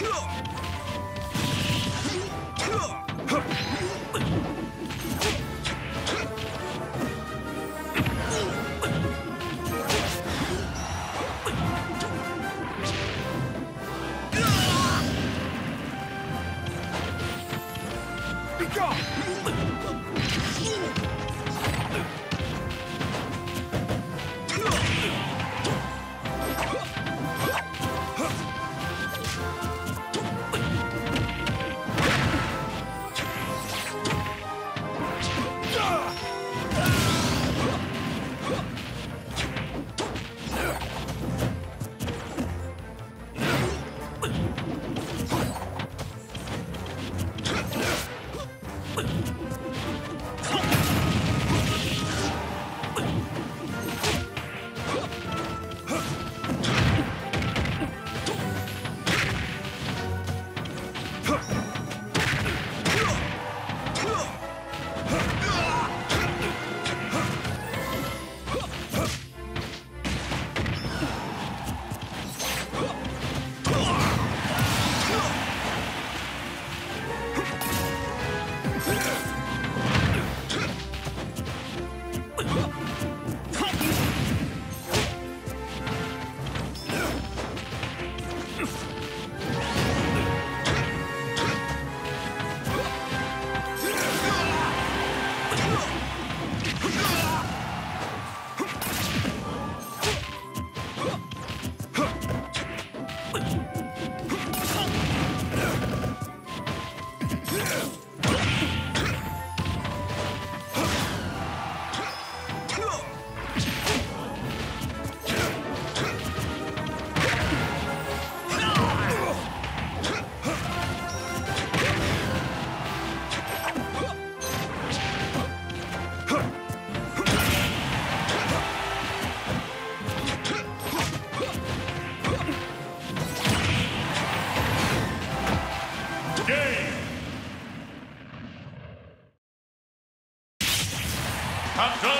Huh! Be gone! Captain